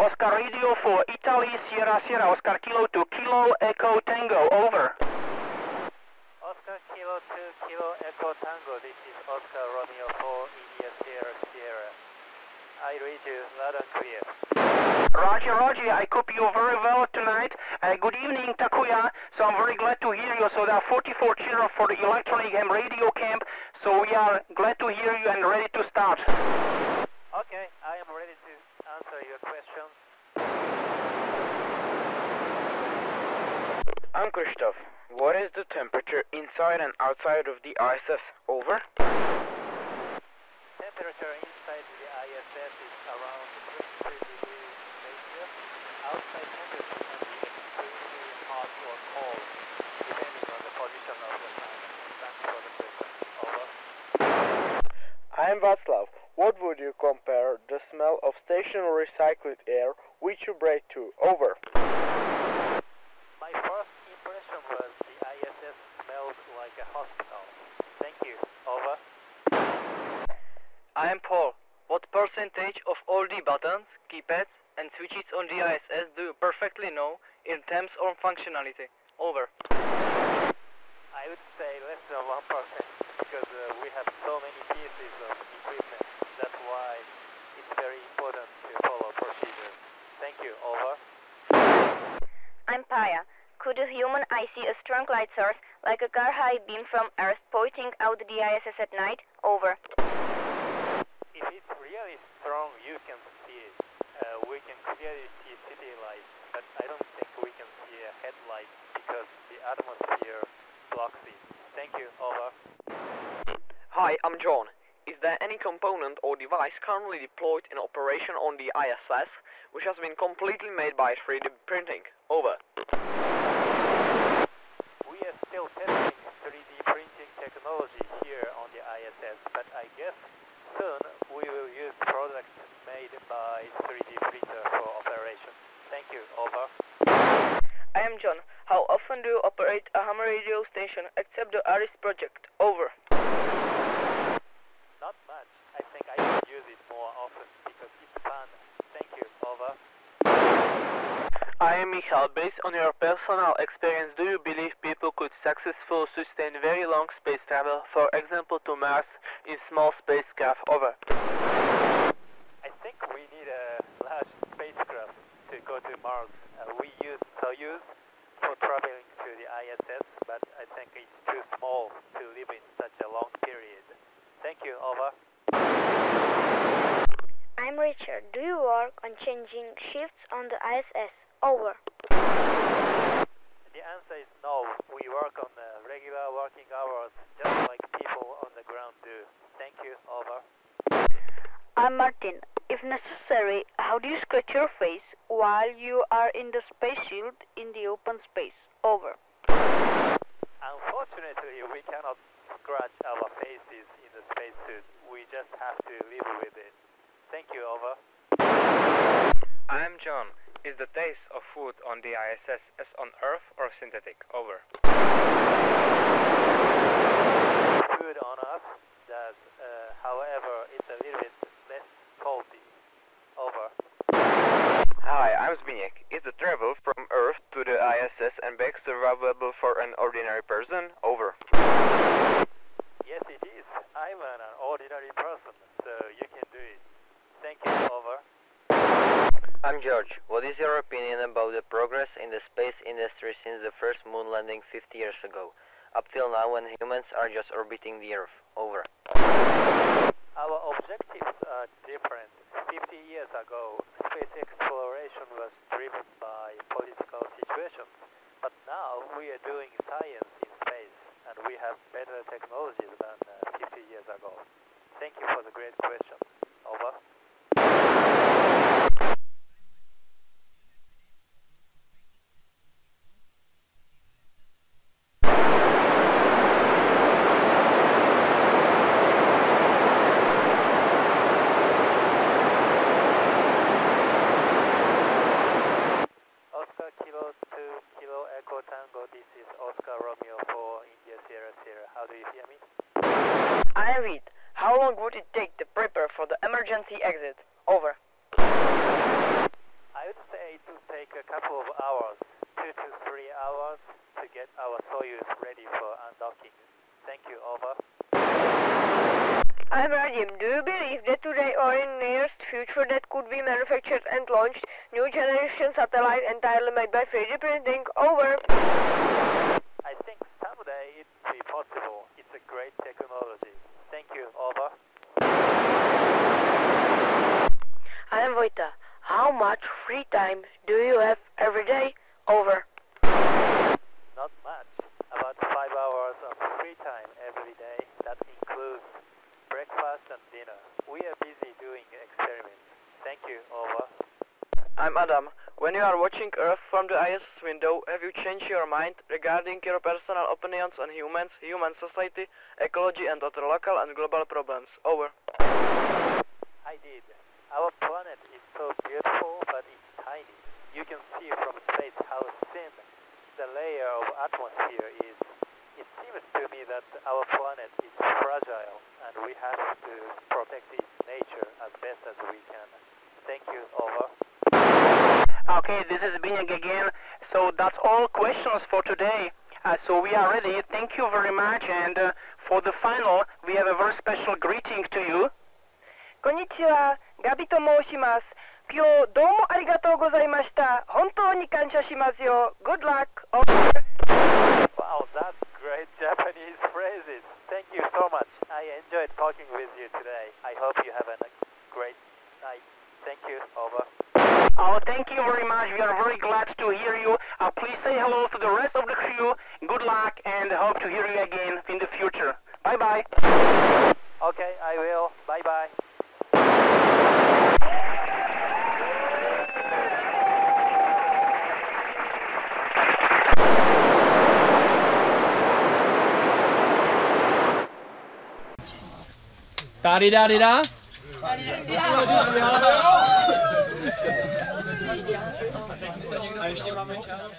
Oscar Radio for Italy, Sierra Sierra, Oscar Kilo to Kilo Echo Tango, over. Oscar Kilo 2 Kilo Echo Tango, this is Oscar Romeo 4 India Sierra Sierra. I read you loud and clear. Roger, Roger, I copy you very well tonight. Uh, good evening, Takuya. So I'm very glad to hear you. So there are 44 children for the electronic ham radio camp. So we are glad to hear you and ready to start. Okay, I am ready to answer your questions. I'm Christoph. What is the temperature inside and outside of the ISS? Over. Temperature inside the ISS is around 23 degrees Celsius. Outside temperature can be extremely hot or cold, depending on the position of the sun. Thanks for the question. Over. I am Václav. What would you compare the smell of stationary recycled air which you breathe to? Over. My first impression was the ISS smelled like a hospital. Thank you. Over. I am Paul. What percentage of all the buttons, keypads, and switches on the ISS do you perfectly know in terms of functionality? Over. I would say less than 1% because uh, we have so many pieces of equipment. That's why it's very important to follow procedures. Thank you. Over. I'm Paya. Could a human eye see a strong light source, like a car high beam from Earth pointing out the ISS at night? Over. If it's really strong, you can see it. Uh, we can clearly see city lights, but I don't think we can see a headlight because the atmosphere blocks it. Thank you. Over. Hi, I'm John. Is there any component or device currently deployed in operation on the ISS which has been completely made by 3D printing? Over. We are still testing 3D printing technology here on the ISS, but I guess soon we will use products made by 3D printer for operation. Thank you. Over. I am John. How often do you operate a ham radio station except the ARISS project? Over. Not much. I think I should use it more often because it's fun. Thank you. Over. I am Michal. Based on your personal experience, do you believe people could successfully sustain very long space travel, for example to Mars, in small spacecraft? Over. I think we need a large spacecraft to go to Mars. Uh, we use Soyuz for traveling to the ISS, but I think it's too small to live in such a long period. Thank you. Over. I'm Richard. Do you work on changing shifts on the ISS? Over. The answer is no. We work on uh, regular working hours, just like people on the ground do. Thank you. Over. I'm Martin. If necessary, how do you scratch your face while you are in the space shield in the open space? Over. Unfortunately, we cannot scratch our faces in the spacesuit. We just have to live with it. Thank you. Over. I am John. Is the taste of food on the ISS as on Earth or synthetic? Over. Food on Earth does, uh, however, it's a little bit less salty. Over. Hi, Is the travel from Earth to the ISS and back survivable for an ordinary person? Over. Yes, it is. I'm an ordinary person, so you can do it. Thank you. Over. I'm George. What is your opinion about the progress in the space industry since the first moon landing 50 years ago, up till now when humans are just orbiting the Earth? Over. Our objectives are different. 50 years ago, space exploration was driven by political situations, but now we are doing science in space, and we have better technologies than uh, 50 years ago. Thank you for the great question. Over. Oscar Kilo 2 Kilo Echo Tango, this is Oscar Romeo 4 India Sierra Sierra. How do you hear me? I read. How long would it take to prepare for the emergency exit? Over. I would say it would take a couple of hours, two to three hours, to get our Soyuz ready for undocking. Thank you, over. I'm Radim. Do you believe that today or in nearest future that could be manufactured and launched new generation satellite entirely made by 3D printing? Over. I think someday it will be possible. It's a great technology. Thank you, over. I am Vojta. How much free time do you have every day? Over. Not much. About five hours of free time every day. That includes breakfast and dinner. We are busy doing experiments. Thank you, over. I'm Adam. When you are watching Earth from the ISS window, have you changed your mind regarding your personal opinions on humans, human society, ecology and other local and global problems? Over. I did. Our planet is so beautiful, but it's tiny. You can see from space how thin the layer of atmosphere is. It seems to me that our planet is fragile, and we have to protect its nature as best as we can. Thank you, over. Okay, this is Binyag again. So that's all questions for today. Uh, so we are ready. Thank you very much. And uh, for the final, we have a very special greeting to you. こんにちは、ガビと申します。今日どうもありがとうございました。本当に感謝しますよ。Good luck. Over. Tady, tady, da. A ještě máme čas.